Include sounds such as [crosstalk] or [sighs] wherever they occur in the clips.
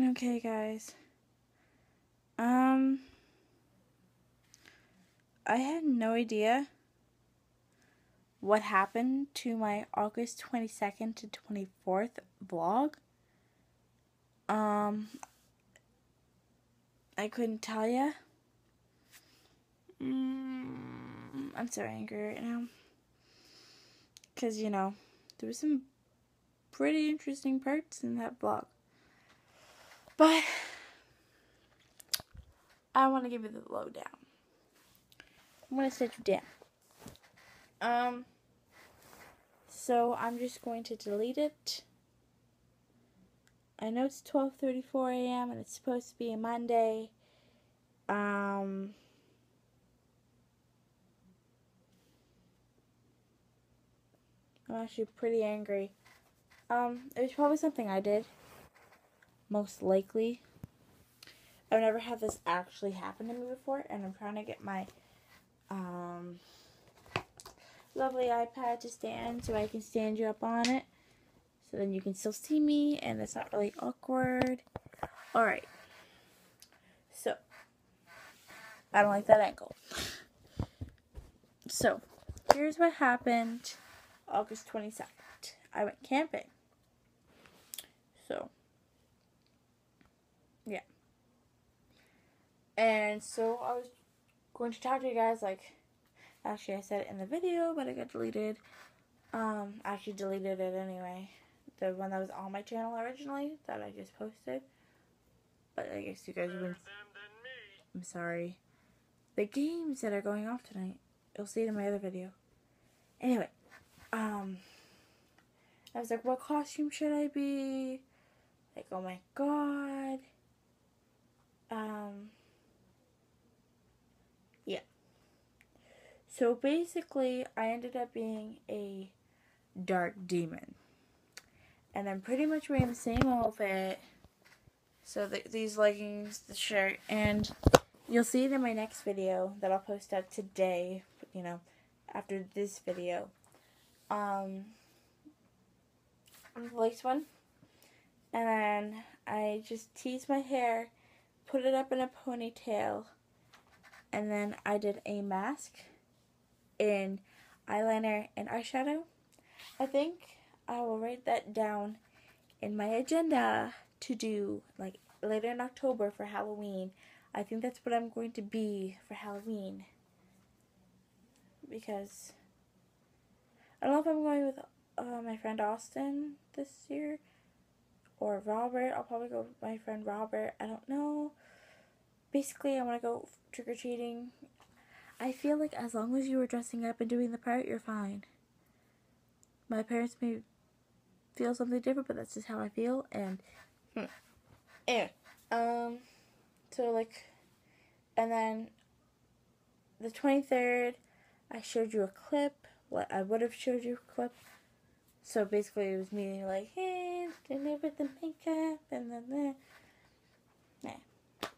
Okay, guys. Um, I had no idea what happened to my August 22nd to 24th vlog. Um, I couldn't tell you. Mm, I'm so angry right now. Because, you know, there were some pretty interesting parts in that vlog. But, I want to give you the lowdown. I'm going to set you down. Um, so I'm just going to delete it. I know it's 12:34 a.m. and it's supposed to be a Monday. Um, I'm actually pretty angry. Um, it was probably something I did. Most likely. I've never had this actually happen to me before, and I'm trying to get my um, lovely iPad to stand so I can stand you up on it. So then you can still see me, and it's not really awkward. Alright. So, I don't like that angle. So, here's what happened August 22nd. I went camping. So, yeah. And so I was going to talk to you guys like actually I said it in the video but it got deleted. Um I actually deleted it anyway. The one that was on my channel originally that I just posted. But I guess you guys been I'm sorry. The games that are going off tonight. You'll see it in my other video. Anyway, um I was like, what costume should I be? Like, oh my god. Um, yeah. So basically, I ended up being a dark demon. And I'm pretty much wearing the same outfit. So the, these leggings, the shirt, and you'll see it in my next video that I'll post up today, you know, after this video. Um, the lace one. And then I just teased my hair, put it up in a ponytail, and then I did a mask in eyeliner and eyeshadow. I think I will write that down in my agenda to do like later in October for Halloween. I think that's what I'm going to be for Halloween. Because I don't know if I'm going with uh, my friend Austin this year or Robert. I'll probably go with my friend Robert. I don't know. Basically, I want to go trick or treating. I feel like as long as you were dressing up and doing the part, you're fine. My parents may feel something different, but that's just how I feel. And hmm. anyway, um, so like, and then the twenty third, I showed you a clip. What I would have showed you a clip so basically, it was me like, hey, dinner with the makeup, and then that. Yeah.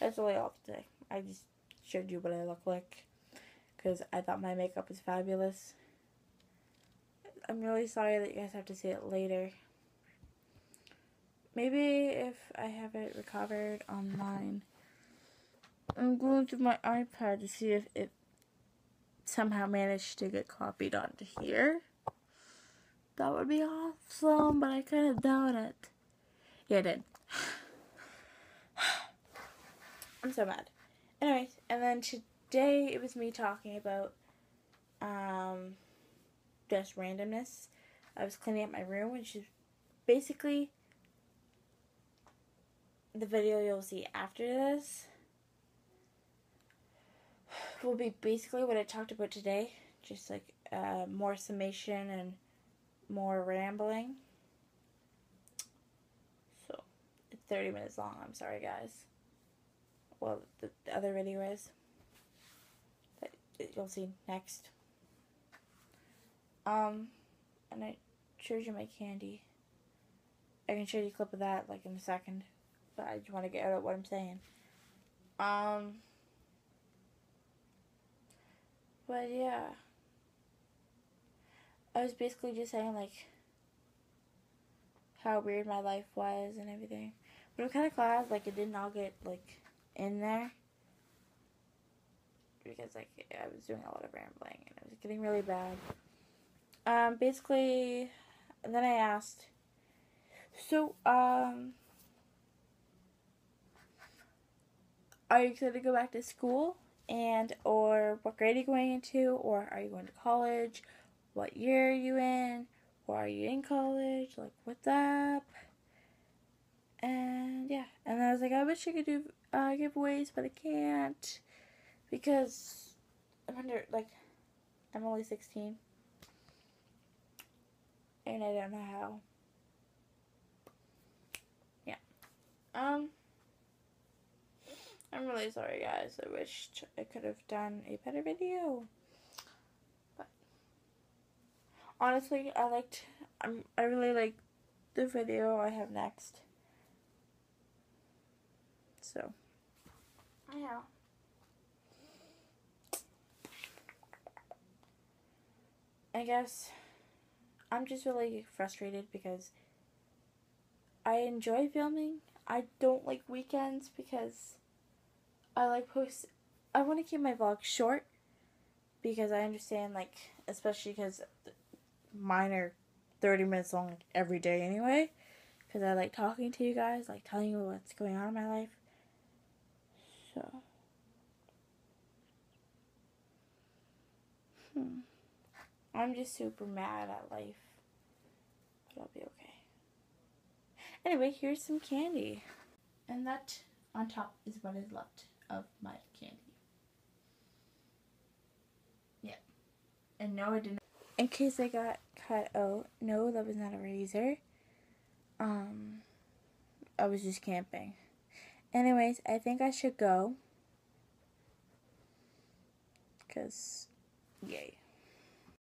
That's really all today. I just showed you what I look like. Because I thought my makeup was fabulous. I'm really sorry that you guys have to see it later. Maybe if I have it recovered online. I'm going to my iPad to see if it somehow managed to get copied onto here. That would be awesome, but I kind of doubt it. Yeah, it did. [sighs] I'm so mad. Anyways, and then today it was me talking about um, just randomness. I was cleaning up my room, which is basically the video you'll see after this will be basically what I talked about today. Just like uh, more summation and more rambling. So, it's 30 minutes long. I'm sorry, guys. Well, the, the other video is. That you'll see next. Um, and I showed you my candy. I can show you a clip of that, like, in a second. But I just want to get out what I'm saying. Um, but yeah. I was basically just saying, like, how weird my life was and everything. But I'm kind of glad like it didn't all get like in there because like I was doing a lot of rambling and it was getting really bad. Um, basically, then I asked, so um, are you excited to go back to school? And or what grade are you going into? Or are you going to college? What year are you in? Or are you in college? Like, what's up? And yeah, and I was like, I wish I could do uh, giveaways, but I can't because I'm under like I'm only 16 and I don't know how. Yeah. Um I'm really sorry guys. I wished I could have done a better video. But honestly, I liked I'm I really like the video I have next. So, yeah. I guess I'm just really frustrated because I enjoy filming. I don't like weekends because I like post. I want to keep my vlog short because I understand, like, especially because mine are 30 minutes long every day anyway. Because I like talking to you guys, like telling you what's going on in my life. So. Hmm. I'm just super mad at life. But I'll be okay. Anyway, here's some candy. And that on top is what is left of my candy. Yeah. And no, I didn't. In case I got cut out, no, that was not a razor. Um, I was just camping. Anyways, I think I should go. Because, yay.